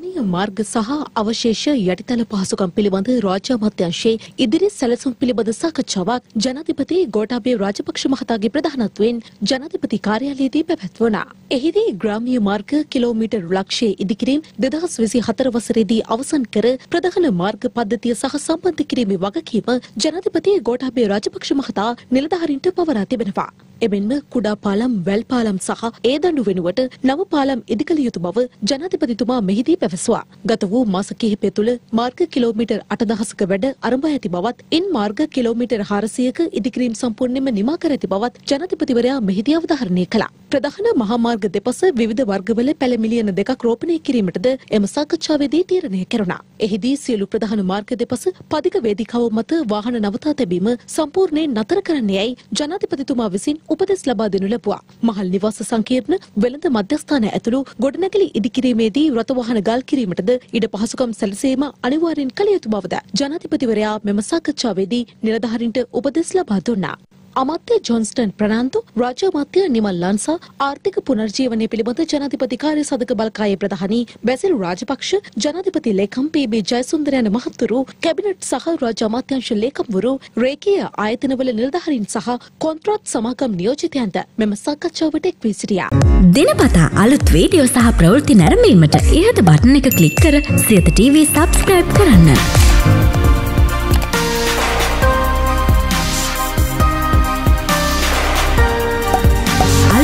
ග්‍රාමීය මාර්ග සහ අවශේෂ යටිතල පහසුකම් පිළිබඳ රාජ්‍ය අමාත්‍යාංශයේ ඉදිරි සැලසුම් පිළිබඳ සාකච්ඡාවක් ජනාධිපති ගෝඨාභය රාජපක්ෂ මහතාගේ ප්‍රධානත්වයෙන් ජනාධිපති කාර්යාලයේදී පැවැත්වුණා. එහිදී ග්‍රාමීය මාර්ග කිලෝමීටර් ලක්ෂයේ ඉදිකිරීම 2024 වසරේදී අවසන් කර ප්‍රධාන මාර්ග පද්ධතිය සහ සම්බන්ධ කිරීමේ වගකීම ජනාධිපති ගෝඨාභය රාජපක්ෂ මහතා නිලධාරීන්ට පවරා තිබෙනවා. එමෙන්ම කුඩා පාලම් වැල් පාලම් සහ ඒ දඬු වෙනුවට නව පාලම් ඉදිකළ යුතු බව ජනාධිපතිතුමා මෙහිදී පැවසුවා. ගත වූ මාස කිහිපය තුළ මාර්ග කිලෝමීටර් 8000ක වැඩ ආරම්භ ඇති බවත් ඉන් මාර්ග කිලෝමීටර් 400ක ඉදිකිරීම සම්පූර්ණයෙන්ම නිමා කර ඇති බවත් ජනාධිපතිවරයා මෙහිදී අවධාරණය කළා. ප්‍රධාන මහා මාර්ග දෙපස විවිධ වර්ගවල පැල මිලියන දෙකක් රෝපණය කිරීමටද එම සාකච්ඡාවේදී තීරණය කෙරුණා. එහිදී සියලු ප්‍රධාන මාර්ග දෙපස පදික වේදිකාව මත වාහන නවතා තැබීම සම්පූර්ණයෙන් නතර කරන්න යැයි ජනාධිපතිතුමා විසින් උපදෙස් ලබා දෙනු ලැබුවා. මහල් නිවාස සංකීර්ණ වෙළඳ මධ්‍යස්ථාන ඇතුළු ගොඩනැගිලි ඉදිකිරීමේදී රථ වාහන ගල් කිරීමටද ඉඩ පහසුකම් සැලසීම අනිවාර්යෙන් කළ යුතු බවද ජනාධිපතිවරයා මෙම සාකච්ඡාවේදී නිලධාරීන්ට උපදෙස් ලබා දුන්නා. අමාත්‍ය ජොන්ස්ටන් ප්‍රනාන්දු රාජ්‍ය අමාත්‍ය නිමල් ලන්සා ආර්ථික පුනර්ජීවනය පිළිබඳ ජනාධිපති කාර්ය සදක බලකායේ ප්‍රධානී බැසිල් රාජපක්ෂ ජනාධිපති ලේකම් පී.බී. ජයසුන්දර යන මහත්වරු කැබිනට් සහ රාජ්‍ය අමාත්‍යාංශ ලේකම්වරු රේකීය ආයතනවල නිලධාරීන් සහ කොන්ත්‍රාත් සමාගම් නියෝජිතයන්ද මෙම සාකච්ඡාවට එක් වී සිටියා. දිනපතා අලුත් වීඩියෝ සහ ප්‍රවෘත්ති නැරඹීමට ඉහත බටන එක ක්ලික් කර සියත TV සබස්ක්‍රයිබ් කරන්න.